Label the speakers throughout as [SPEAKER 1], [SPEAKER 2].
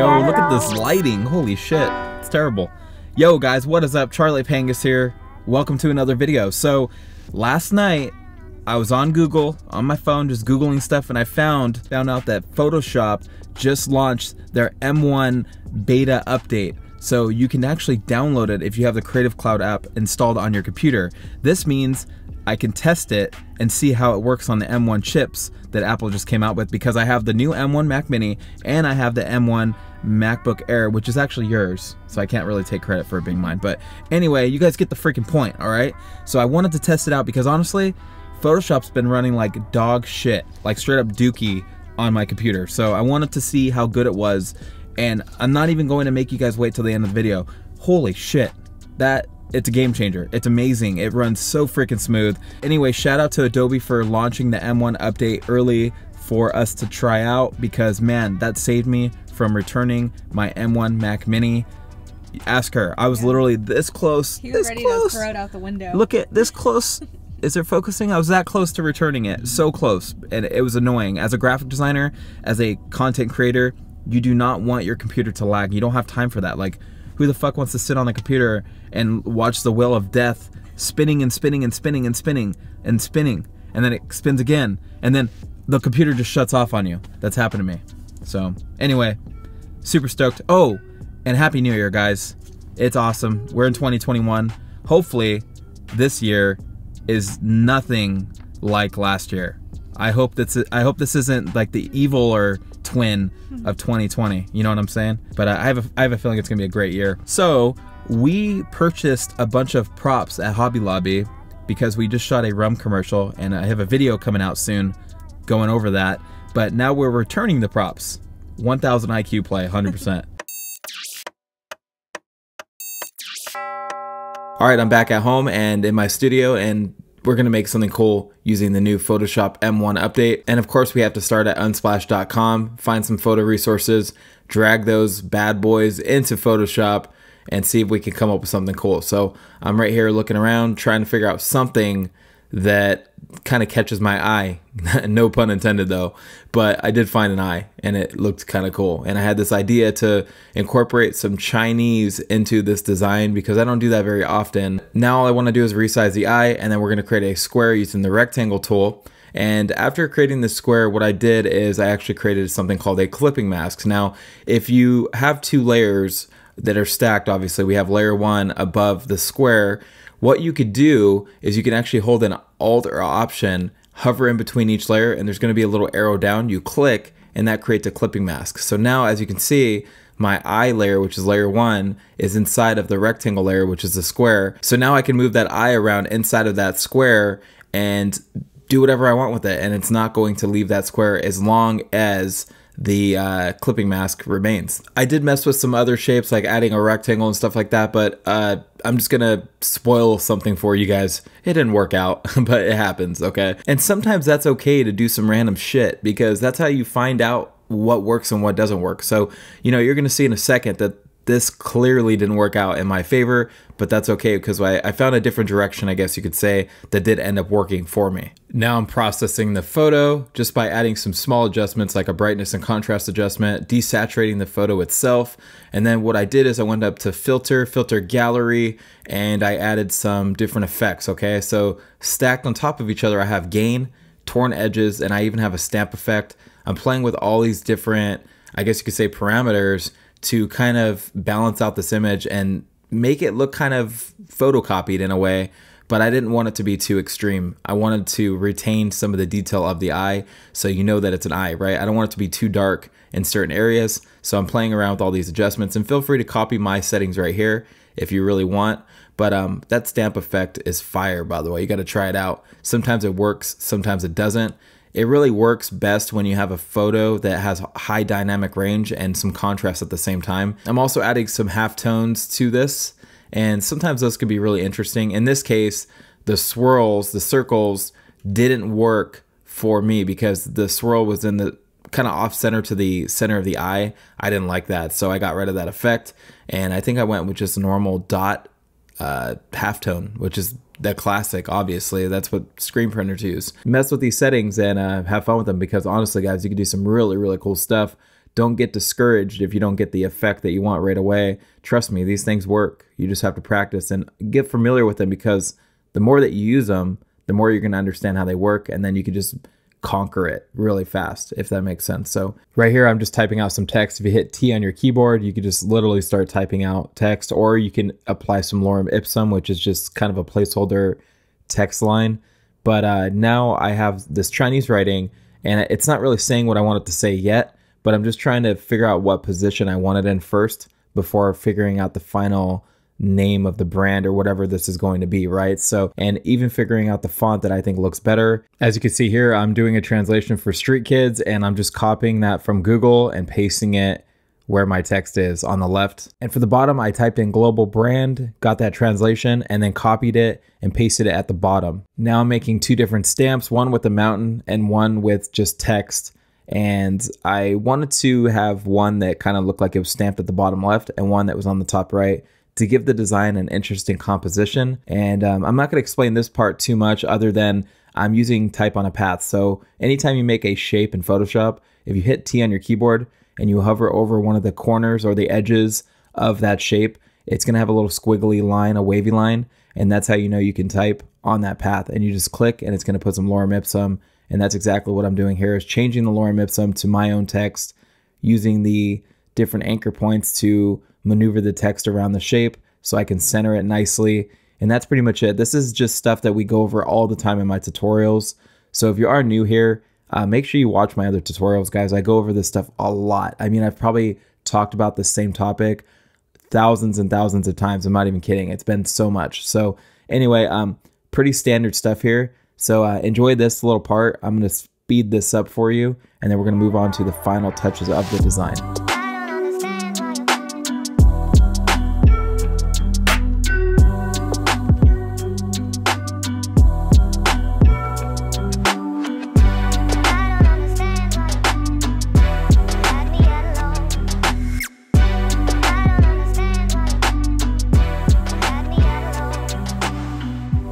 [SPEAKER 1] Yo, look at this lighting. Holy shit. It's terrible. Yo, guys, what is up? Charley Pangus here. Welcome to another video. So, last night, I was on Google, on my phone, just Googling stuff, and I found, found out that Photoshop just launched their M1 beta update. So you can actually download it if you have the Creative Cloud app installed on your computer. This means I can test it and see how it works on the M1 chips that Apple just came out with because I have the new M1 Mac Mini and I have the M1 MacBook Air, which is actually yours. So I can't really take credit for it being mine. But anyway, you guys get the freaking point, all right? So I wanted to test it out because honestly, Photoshop's been running like dog shit, like straight up dookie on my computer. So I wanted to see how good it was and I'm not even going to make you guys wait till the end of the video. Holy shit, that it's a game changer. It's amazing. It runs so freaking smooth. Anyway, shout out to Adobe for launching the M1 update early for us to try out because man, that saved me from returning my M1 Mac Mini. Ask her. I was yeah. literally this close.
[SPEAKER 2] He
[SPEAKER 1] was
[SPEAKER 2] ready
[SPEAKER 1] close.
[SPEAKER 2] to throw it out the window.
[SPEAKER 1] Look at this close. Is it focusing? I was that close to returning it. So close. And it was annoying. As a graphic designer, as a content creator, you do not want your computer to lag. You don't have time for that. Like, who the fuck wants to sit on a computer and watch the wheel of death spinning and spinning and spinning and spinning and spinning and then it spins again and then the computer just shuts off on you. That's happened to me. So, anyway, super stoked. Oh, and happy new year, guys. It's awesome. We're in 2021. Hopefully, this year is nothing like last year. I hope that's I hope this isn't like the evil or twin of 2020. You know what I'm saying? But I have a, I have a feeling it's gonna be a great year. So we purchased a bunch of props at Hobby Lobby because we just shot a rum commercial and I have a video coming out soon going over that. But now we're returning the props. 1000 IQ play, 100%. All right, I'm back at home and in my studio and we're going to make something cool using the new Photoshop M1 update. And of course, we have to start at unsplash.com, find some photo resources, drag those bad boys into Photoshop, and see if we can come up with something cool. So I'm right here looking around, trying to figure out something that kind of catches my eye. no pun intended though, but I did find an eye and it looked kind of cool. And I had this idea to incorporate some Chinese into this design because I don't do that very often. Now all I want to do is resize the eye and then we're going to create a square using the rectangle tool. And after creating the square, what I did is I actually created something called a clipping mask. Now, if you have two layers that are stacked, obviously we have layer one above the square, what you could do is you can actually hold an alt or option, hover in between each layer, and there's going to be a little arrow down. You click, and that creates a clipping mask. So now, as you can see, my eye layer, which is layer one, is inside of the rectangle layer, which is the square. So now I can move that eye around inside of that square and do whatever I want with it. And it's not going to leave that square as long as the uh, clipping mask remains. I did mess with some other shapes like adding a rectangle and stuff like that, but uh, I'm just gonna spoil something for you guys. It didn't work out, but it happens, okay? And sometimes that's okay to do some random shit because that's how you find out what works and what doesn't work. So, you know, you're gonna see in a second that this clearly didn't work out in my favor, but that's okay because I, I, found a different direction, I guess you could say, that did end up working for me. Now I'm processing the photo just by adding some small adjustments like a brightness and contrast adjustment, desaturating the photo itself. And then what I did is I went up to filter, filter gallery, and I added some different effects, okay? So stacked on top of each other, I have grain, torn edges, and I even have a stamp effect. I'm playing with all these different, I guess you could say parameters to kind of balance out this image and make it look kind of photocopied in a way but I didn't want it to be too extreme. I wanted to retain some of the detail of the eye so you know that it's an eye, right? I don't want it to be too dark in certain areas. So I'm playing around with all these adjustments and feel free to copy my settings right here if you really want. But um, that stamp effect is fire, by the way. You got to try it out. Sometimes it works, sometimes it doesn't. It really works best when you have a photo that has high dynamic range and some contrast at the same time. I'm also adding some half tones to this, and sometimes those can be really interesting. In this case, the swirls, the circles didn't work for me because the swirl was in the kind of off center to the center of the eye. I didn't like that, so I got rid of that effect, and I think I went with just normal dot uh, halftone, which is the classic, obviously. That's what screen printers use. Mess with these settings and uh, have fun with them because honestly, guys, you can do some really, really cool stuff. don't get discouraged if you don't get the effect that you want right away. Trust me, these things work. You just have to practice and get familiar with them because the more that you use them, the more you're going to understand how they work. And then you can just conquer it really fast, if that makes sense. So right here, I'm just typing out some text. If you hit T on your keyboard, you can just literally start typing out text, or you can apply some lorem ipsum, which is just kind of a placeholder text line. But uh, now I have this Chinese writing, and it's not really saying what I want it to say yet, but I'm just trying to figure out what position I want it in first before figuring out the final name of the brand or whatever this is going to be, right? So, and even figuring out the font that I think looks better. As you can see here, I'm doing a translation for Street Kids and I'm just copying that from Google and pasting it where my text is on the left. And for the bottom, I typed in global brand, got that translation, and then copied it and pasted it at the bottom. Now I'm making two different stamps, one with a mountain and one with just text. And I wanted to have one that kind of looked like it was stamped at the bottom left and one that was on the top right to give the design an interesting composition. And um, I'm not going to explain this part too much other than I'm using type on a path. So anytime you make a shape in Photoshop, if you hit T on your keyboard and you hover over one of the corners or the edges of that shape, it's going to have a little squiggly line, a wavy line. And that's how you know you can type on that path. And you just click and it's going to put some lorem ipsum. And that's exactly what I'm doing here is changing the lorem ipsum to my own text using the different anchor points to maneuver the text around the shape so I can center it nicely. And that's pretty much it. This is just stuff that we go over all the time in my tutorials. So if you are new here, uh, make sure you watch my other tutorials, guys. I go over this stuff a lot. I mean, I've probably talked about the same topic thousands and thousands of times. I'm not even kidding. It's been so much. So anyway, um, pretty standard stuff here. So uh, enjoy this little part. I'm going to speed this up for you, and then we're going to move on to the final touches of the design.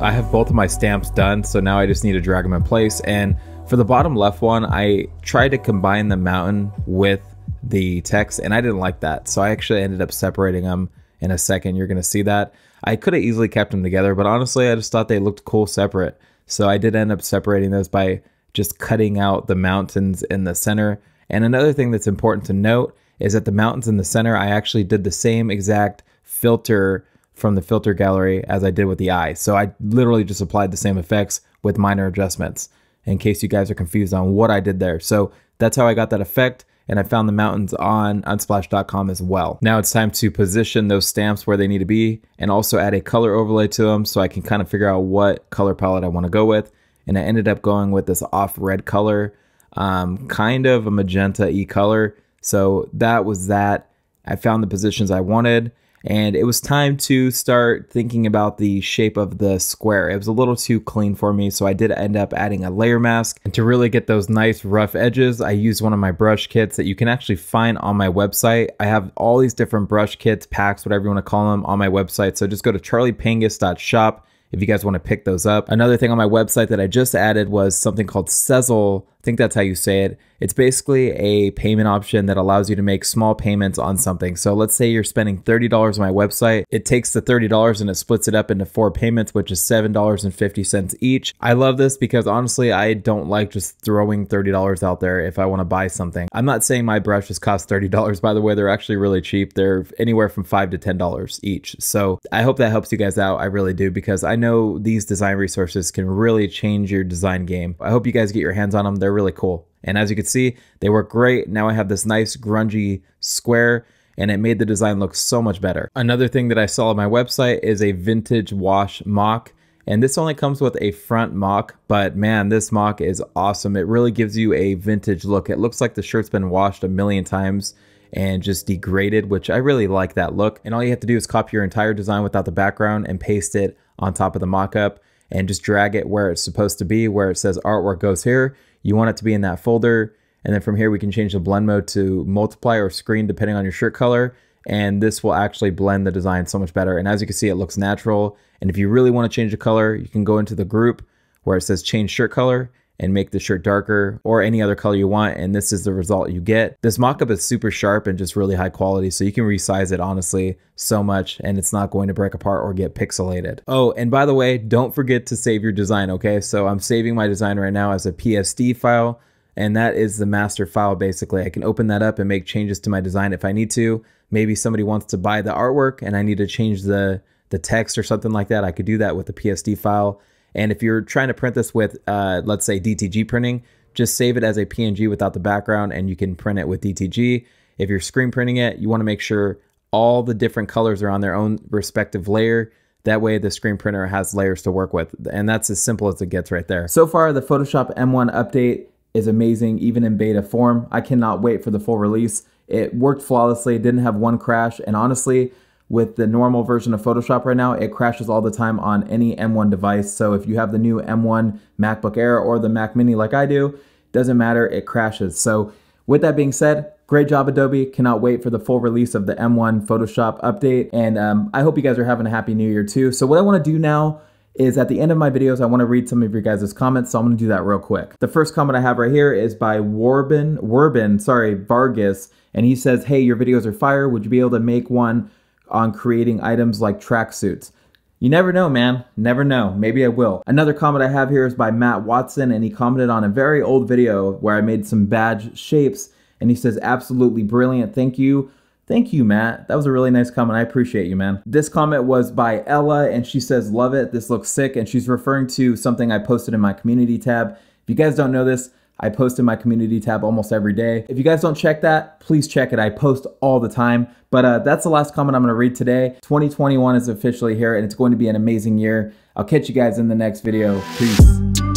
[SPEAKER 1] I have both of my stamps done, so now I just need to drag them in place. And for the bottom left one, I tried to combine the mountain with the text, and I didn't like that. So I actually ended up separating them in a second. You're going to see that. I could have easily kept them together, but honestly, I just thought they looked cool separate. So I did end up separating those by just cutting out the mountains in the center. And another thing that's important to note is that the mountains in the center, I actually did the same exact filter from the filter gallery as I did with the eye. So I literally just applied the same effects with minor adjustments in case you guys are confused on what I did there. So that's how I got that effect and I found the mountains on unsplash.com as well. Now it's time to position those stamps where they need to be and also add a color overlay to them so I can kind of figure out what color palette I want to go with. And I ended up going with this off red color, um, kind of a magenta e color. So that was that. I found the positions I wanted and it was time to start thinking about the shape of the square. It was a little too clean for me, so I did end up adding a layer mask. And to really get those nice rough edges, I used one of my brush kits that you can actually find on my website. I have all these different brush kits, packs, whatever you want to call them, on my website. So just go to charleypangus.shop if you guys want to pick those up. Another thing on my website that I just added was something called Sezzle. I think that's how you say it. It's basically a payment option that allows you to make small payments on something. So let's say you're spending $30 on my website. It takes the $30 and it splits it up into four payments, which is $7.50 each. I love this because honestly, I don't like just throwing $30 out there if I want to buy something. I'm not saying my brushes cost $30. By the way, they're actually really cheap. They're anywhere from 5 to $10 each. So I hope that helps you guys out. I really do because I know these design resources can really change your design game. I hope you guys get your hands on them. They're really cool. And as you can see, they work great. Now I have this nice grungy square and it made the design look so much better. Another thing that I saw on my website is a vintage wash mock. And this only comes with a front mock, but man, this mock is awesome. It really gives you a vintage look. It looks like the shirt's been washed a million times and just degraded, which I really like that look. And all you have to do is copy your entire design without the background and paste it on top of the mock-up and just drag it where it's supposed to be, where it says artwork goes here. You want it to be in that folder. And then from here, we can change the blend mode to multiply or screen depending on your shirt color. And this will actually blend the design so much better. And as you can see, it looks natural. And if you really want to change the color, you can go into the group where it says change shirt color and make the shirt darker or any other color you want and this is the result you get. This mockup is super sharp and just really high quality so you can resize it honestly so much and it's not going to break apart or get pixelated. Oh and by the way don't forget to save your design okay so I'm saving my design right now as a PSD file and that is the master file basically. I can open that up and make changes to my design if I need to. Maybe somebody wants to buy the artwork and I need to change the the text or something like that. I could do that with the PSD file and if you're trying to print this with, uh, let's say DTG printing, just save it as a PNG without the background and you can print it with DTG. If you're screen printing it, you wanna make sure all the different colors are on their own respective layer. That way the screen printer has layers to work with. And that's as simple as it gets right there. So far, the Photoshop M1 update is amazing, even in beta form. I cannot wait for the full release. It worked flawlessly, didn't have one crash, and honestly, with the normal version of Photoshop right now, it crashes all the time on any M1 device. So if you have the new M1 MacBook Air or the Mac Mini like I do, doesn't matter, it crashes. So with that being said, great job Adobe. Cannot wait for the full release of the M1 Photoshop update. And um, I hope you guys are having a happy new year too. So what I wanna do now is at the end of my videos, I want to read some of your guys' comments, so I'm to do that real quick. The first comment I have right here is by Warbin, Warbin, sorry, Vargas, and he says, hey, your videos are fire. Would you be able to make one on creating items like tracksuits. You never know, man. Never know. Maybe I will. Another comment I have here is by Matt Watson, and he commented on a very old video where I made some badge shapes, and he says, absolutely brilliant. Thank you. Thank you, Matt. That was a really nice comment. I appreciate you, man. This comment was by Ella, and she says, love it. This looks sick. And she's referring to something I posted in my community tab. If you guys don't know this, I post in my community tab almost every day. If you guys don't check that, please check it. I post all the time. But uh, that's the last comment I'm going to read today. 2021 is officially here and it's going to be an amazing year. I'll catch you guys in the next video. Peace.